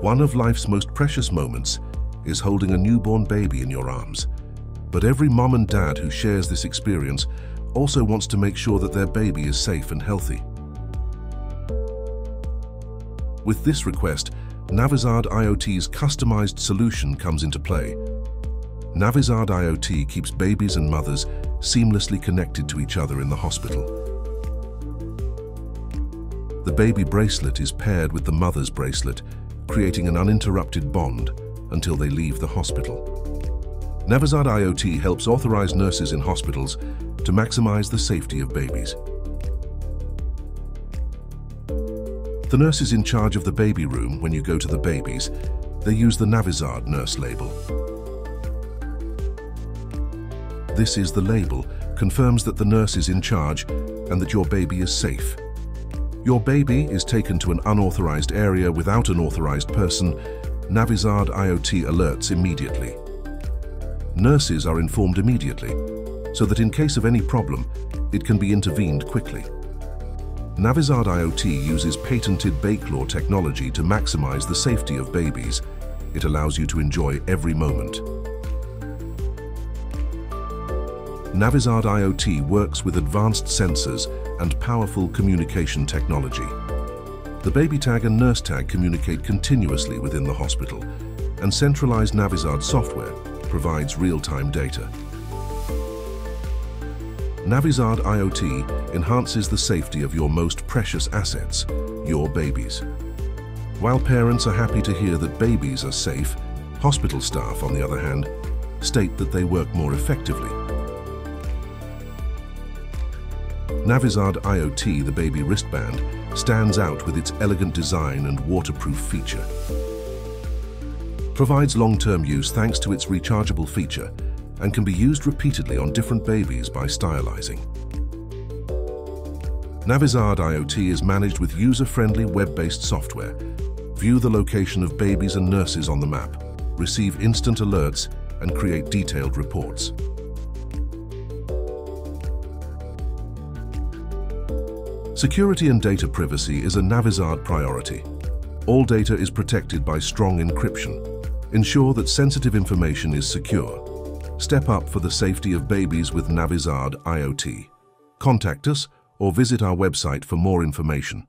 One of life's most precious moments is holding a newborn baby in your arms. But every mom and dad who shares this experience also wants to make sure that their baby is safe and healthy. With this request, Navizard IoT's customized solution comes into play. Navizard IoT keeps babies and mothers seamlessly connected to each other in the hospital. The baby bracelet is paired with the mother's bracelet, creating an uninterrupted bond until they leave the hospital. Navizard IoT helps authorized nurses in hospitals to maximize the safety of babies. The nurses in charge of the baby room when you go to the babies, they use the Navizard nurse label. This is the label, confirms that the nurse is in charge and that your baby is safe. Your baby is taken to an unauthorized area without an authorized person, Navizard IoT alerts immediately. Nurses are informed immediately, so that in case of any problem, it can be intervened quickly. Navizard IoT uses patented Bakelor technology to maximize the safety of babies. It allows you to enjoy every moment. Navizard IoT works with advanced sensors and powerful communication technology. The baby tag and nurse tag communicate continuously within the hospital, and centralized Navizard software provides real-time data. Navizard IoT enhances the safety of your most precious assets, your babies. While parents are happy to hear that babies are safe, hospital staff, on the other hand, state that they work more effectively. Navizard IoT, the baby wristband, stands out with its elegant design and waterproof feature. Provides long-term use thanks to its rechargeable feature and can be used repeatedly on different babies by stylizing. Navizard IoT is managed with user-friendly web-based software. View the location of babies and nurses on the map, receive instant alerts, and create detailed reports. Security and data privacy is a Navizard priority. All data is protected by strong encryption. Ensure that sensitive information is secure Step up for the safety of babies with Navizard IoT. Contact us or visit our website for more information.